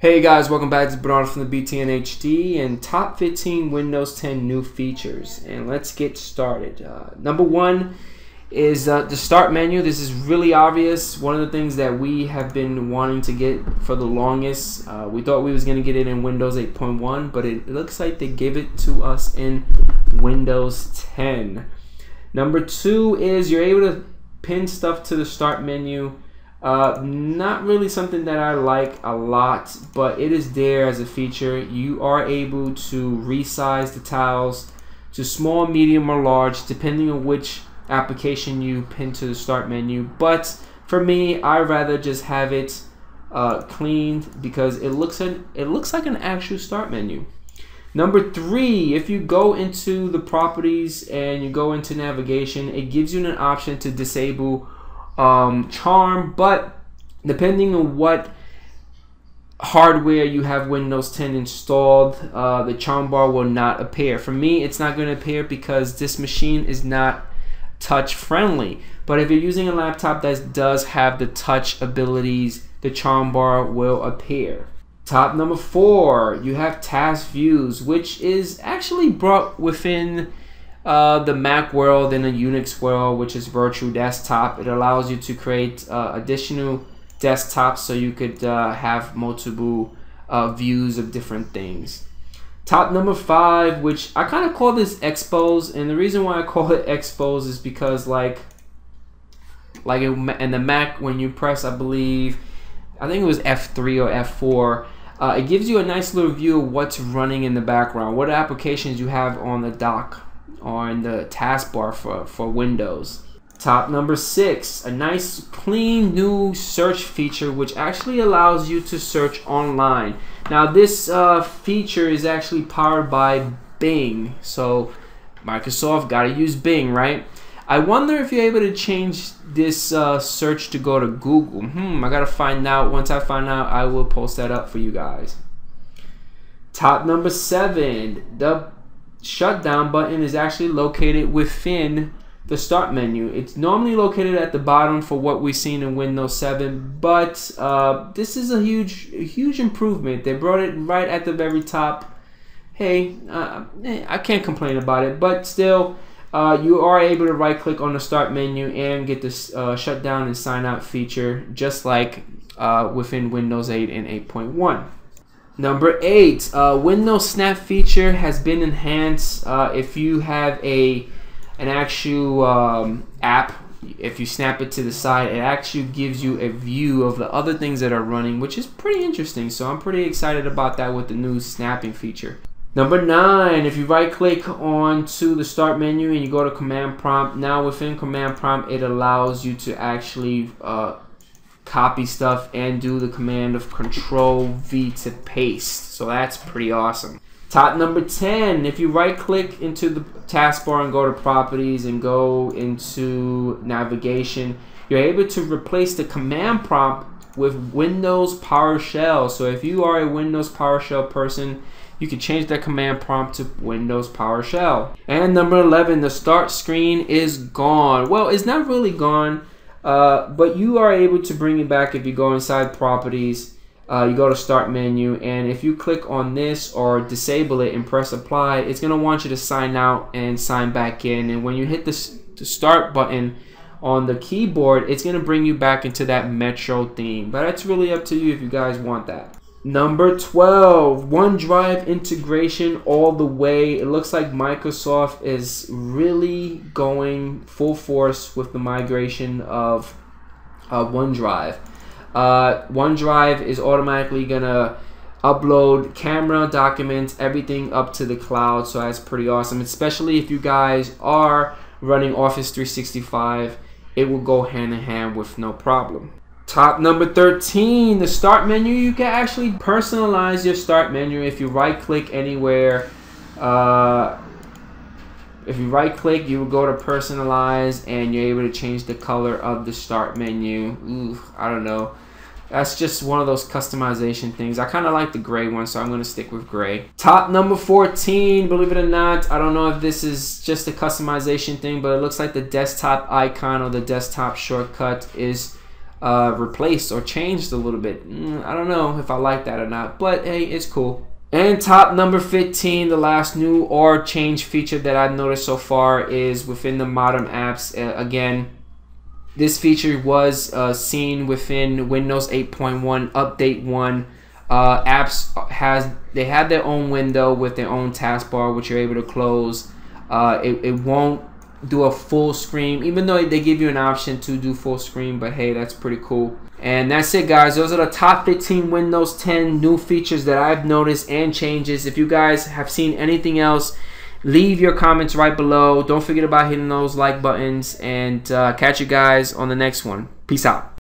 Hey guys, welcome back to Bernard from the BTN HD and top 15 Windows 10 new features. And let's get started. Uh, number one is uh, the start menu. This is really obvious. One of the things that we have been wanting to get for the longest. Uh, we thought we was going to get it in Windows 8.1, but it looks like they gave it to us in Windows 10. Number two is you're able to pin stuff to the start menu uh, not really something that I like a lot, but it is there as a feature. You are able to resize the tiles to small, medium, or large, depending on which application you pin to the start menu. But for me, I rather just have it uh, cleaned because it looks an, it looks like an actual start menu. Number three, if you go into the properties and you go into navigation, it gives you an option to disable um, charm, but depending on what hardware you have Windows 10 installed, uh, the charm bar will not appear. For me, it's not going to appear because this machine is not touch friendly. But if you're using a laptop that does have the touch abilities, the charm bar will appear. Top number four, you have task views, which is actually brought within uh, the Mac world and the Unix world, which is virtual desktop. It allows you to create uh, additional desktops so you could uh, have multiple uh, views of different things. Top number five, which I kind of call this expose, and the reason why I call it expose is because like, like in the Mac when you press, I believe, I think it was F3 or F4. Uh, it gives you a nice little view of what's running in the background, what applications you have on the dock on the taskbar for, for Windows. Top number six, a nice clean new search feature which actually allows you to search online. Now this uh, feature is actually powered by Bing, so Microsoft got to use Bing, right? I wonder if you're able to change this uh, search to go to Google. Hmm, I gotta find out. Once I find out, I will post that up for you guys. Top number seven, the shutdown button is actually located within the start menu. It's normally located at the bottom for what we've seen in Windows 7, but uh, this is a huge, huge improvement. They brought it right at the very top. Hey, uh, eh, I can't complain about it, but still, uh, you are able to right click on the start menu and get this uh, shutdown and sign out feature just like uh, within Windows 8 and 8.1. Number eight, uh, Windows Snap feature has been enhanced. Uh, if you have a an actual um, app, if you snap it to the side, it actually gives you a view of the other things that are running, which is pretty interesting. So I'm pretty excited about that with the new snapping feature. Number nine, if you right click onto the start menu and you go to command prompt, now within command prompt, it allows you to actually uh, copy stuff and do the command of control V to paste. So that's pretty awesome. Top number 10, if you right click into the taskbar and go to properties and go into navigation, you're able to replace the command prompt with Windows PowerShell. So if you are a Windows PowerShell person, you can change that command prompt to Windows PowerShell. And number 11, the start screen is gone. Well, it's not really gone uh, but you are able to bring it back if you go inside properties. Uh, you go to start menu and if you click on this or disable it and press apply it's gonna want you to sign out and sign back in. And when you hit the, start button on the keyboard it's gonna bring you back into that metro theme. But that's really up to you if you guys want that Number 12, OneDrive integration all the way. It looks like Microsoft is really going full force with the migration of uh, OneDrive. Uh, OneDrive is automatically going to upload camera, documents, everything up to the cloud. So that's pretty awesome, especially if you guys are running Office 365. It will go hand in hand with no problem. Top number 13, the start menu. You can actually personalize your start menu if you right click anywhere. Uh, if you right click, you will go to personalize and you're able to change the color of the start menu. Ooh, I don't know. That's just one of those customization things. I kind of like the gray one, so I'm going to stick with gray. Top number 14, believe it or not, I don't know if this is just a customization thing, but it looks like the desktop icon or the desktop shortcut is uh, replaced or changed a little bit. Mm, I don't know if I like that or not, but hey, it's cool. And top number 15, the last new or change feature that I've noticed so far is within the modern apps. Uh, again, this feature was uh, seen within Windows 8.1 Update 1. Uh, apps has they have their own window with their own taskbar, which you're able to close. Uh, it, it won't do a full screen, even though they give you an option to do full screen. But hey, that's pretty cool. And that's it, guys. Those are the top 15 Windows 10 new features that I've noticed and changes. If you guys have seen anything else, leave your comments right below. Don't forget about hitting those like buttons. And uh, catch you guys on the next one. Peace out.